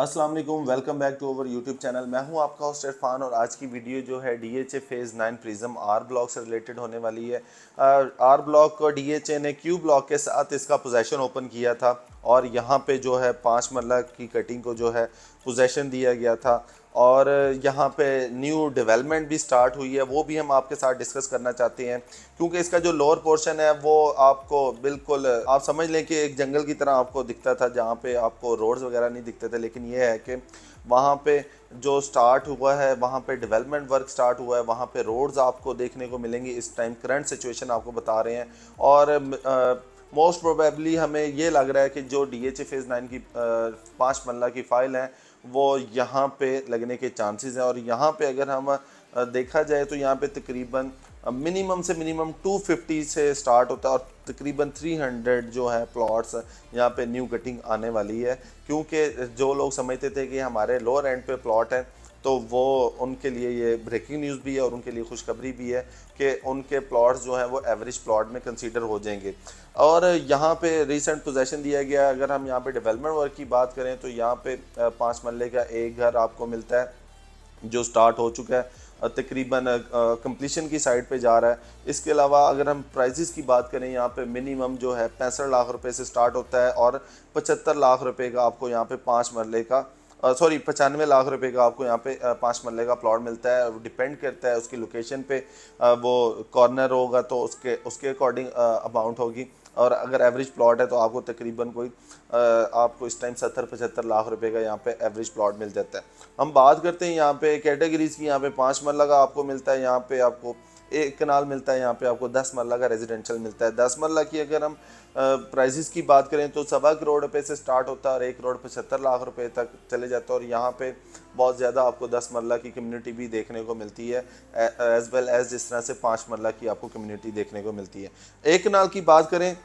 अस्सलाम वालेकुम welcome back to our YouTube channel मैं हूँ आपका होस्ट इरफान और आज की वीडियो जो है D H A phase nine prism R block से रिलेटेड होने वाली है। आर ब्लॉक को ए ने क्यू ब्लॉक के साथ इसका पोजेशन ओपन किया था। और यहाँ पे जो है पाँच मरला की कटिंग को जो है पोजेशन दिया गया था। और यहाँ पे न्यू डेवलपमेंट भी स्टार्ट हुई है, वो भी हम आपके साथ डिस्कस करना चाहते हैं। क्योंकि इसका जो लोअर पोर्शन है, वो आपको बिल्कुल, आप समझ लें कि एक जंगल की तरह आपको दिखता था, जहाँ पे आपको रोड्स वगैरह नहीं दिखते थे। लेकिन ये है कि वहाँ पे जो स्टार्ट हुआ है, वहाँ पे डेवलपमेंट वर्क स्टार्ट हुआ है, वहाँ पे रोड्स आपको देखने को मिलेंगी। इस टाइम करंट सिचुएशन आपको बता रहे हैं। और मोस्ट प्रोबेबली हमें ये लग रहा है कि जो डी एच फ़ेज़ नाइन की पाँच मल्ला की फ़ाइल है, वो यहाँ पे लगने के चांसेस हैं। और यहाँ पे अगर हम देखा जाए तो यहाँ पे तकरीबन मिनिमम से मिनिमम 250 से स्टार्ट होता है और तकरीबन 300 जो है प्लॉट्स यहाँ पे न्यू कटिंग आने वाली है। क्योंकि जो लोग समझते थे कि हमारे लोअर एंड पे प्लॉट है तो वो उनके लिए ये ब्रेकिंग न्यूज़ भी है और उनके लिए खुशखबरी भी है कि उनके प्लॉट्स जो हैं वो एवरेज प्लॉट में कंसीडर हो जाएँगे। और यहाँ पे रिसेंट पोजेशन दिया गया, अगर हम यहाँ पे डेवलपमेंट वर्क की बात करें तो यहाँ पे पाँच मरले का एक घर आपको मिलता है, जो स्टार्ट हो चुका है तकरीबन कंप्लीशन की साइड पे जा रहा है। इसके अलावा अगर हम प्राइजेस की बात करें, यहाँ पे मिनिमम जो है पैंसठ लाख रुपए से स्टार्ट होता है और पचहत्तर लाख रुपए का आपको यहाँ पे पाँच मरले का सॉरी पचानवे लाख रुपए का आपको यहाँ पे पाँच मरले का प्लॉट मिलता है डिपेंड करता है उसकी लोकेशन पे। वो कॉर्नर होगा तो उसके उसके अकॉर्डिंग अमाउंट होगी। और अगर एवरेज प्लॉट है तो आपको तकरीबन कोई आपको इस टाइम सत्तर पचहत्तर लाख रुपए का यहाँ पे एवरेज प्लॉट मिल जाता है। हम बात करते हैं यहाँ पे कैटेगरीज की, यहाँ पे पाँच मरला का आपको मिलता है, यहाँ पे आपको एक कनाल मिलता है यहाँ पे, आपको दस मरला का रेजिडेंशियल मिलता है। दस मरला की अगर हम प्राइजेस की बात करें तो सवा करोड़ रुपए से स्टार्ट होता है और एक करोड़ पचहत्तर लाख रुपए तक चले जाता है और यहाँ पे बहुत ज़्यादा आपको दस मरला की कम्युनिटी भी देखने को मिलती है एज वेल एज जिस तरह से पाँच मरला की आपको कम्युनिटी देखने को मिलती है। एक कनाल की बात करें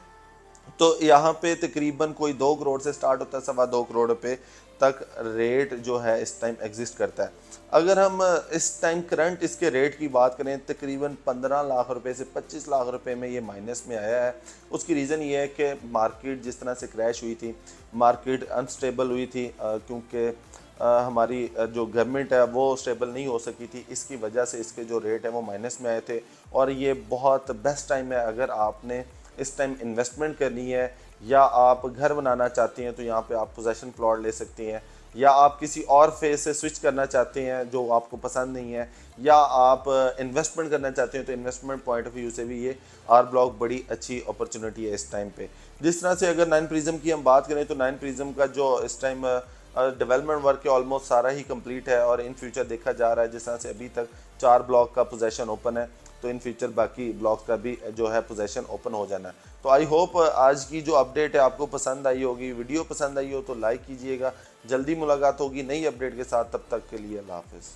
तो यहाँ पे तकरीबन कोई दो करोड़ से स्टार्ट होता है, सवा दो करोड़ रुपए तक रेट जो है इस टाइम एग्जिस्ट करता है। अगर हम, इस टाइम करंट इसके रेट की बात करें, तकरीबन 15 लाख रुपए से 25 लाख रुपए में ये माइनस में आया है। उसकी रीज़न ये है कि मार्केट जिस तरह से क्रैश हुई थी मार्केट अनस्टेबल हुई थी क्योंकि हमारी जो गवर्नमेंट है, वो स्टेबल नहीं हो सकी थी। इसकी वजह से इसके जो रेट है, वो माइनस में आए थे। और ये बहुत बेस्ट टाइम है। अगर आपने इस टाइम इन्वेस्टमेंट करनी है, या आप घर बनाना चाहते हैं तो यहाँ पे आप पोजेशन प्लॉट ले सकते हैं, या आप किसी और फ़ेज़ से स्विच करना चाहते हैं जो आपको पसंद नहीं है, या आप इन्वेस्टमेंट करना चाहते हैं तो इन्वेस्टमेंट पॉइंट ऑफ़ व्यू से भी ये आर ब्लॉक बड़ी अच्छी अपॉर्चुनिटी है इस टाइम पे। जिस तरह से अगर नाइन प्रिज्म की हम बात करें तो नाइन प्रिज्म का जो इस टाइम डेवलपमेंट वर्क के ऑलमोस्ट सारा ही कंप्लीट है और इन फ्यूचर देखा जा रहा है जिस तरह से अभी तक चार ब्लॉक का पोजेशन ओपन है। तो इन फ्यूचर बाकी ब्लॉक्स का भी जो है पोजेशन ओपन हो जाना है। तो आई होप आज की जो अपडेट है आपको पसंद आई होगी वीडियो पसंद आई हो तो लाइक कीजिएगा। जल्दी मुलाकात होगी नई अपडेट के साथ, तब तक के लिए अल्लाह हाफिज़।